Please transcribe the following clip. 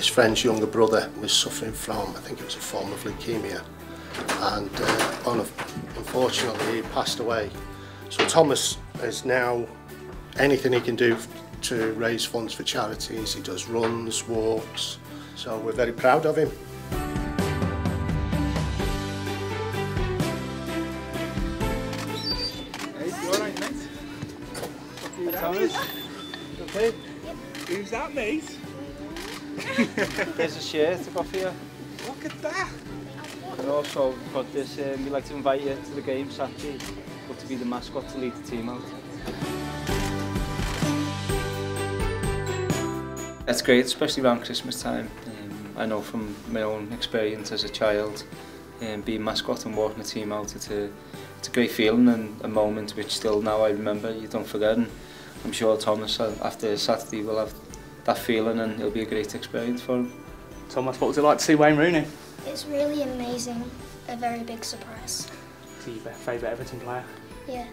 his friend's younger brother was suffering from, I think it was a form of leukemia, and uh, unfortunately he passed away. So Thomas is now anything he can do to raise funds for charities. He does runs, walks, so we're very proud of him. Thomas? Okay? Who's that, mate? Here's a shirt I got for you. Look at that! And also, got this, um, we like to invite you to the game Saturday, but to be the mascot to lead the team out. That's great, especially around Christmas time. Um, I know from my own experience as a child, um, being mascot and walking the team out, it's a, it's a great feeling and a moment which still now I remember, you don't forget. And I'm sure Thomas, uh, after Saturday, will have that feeling and it'll be a great experience for him. Thomas, what was it like to see Wayne Rooney? It's really amazing, a very big surprise. Is he your favourite Everton player? Yeah.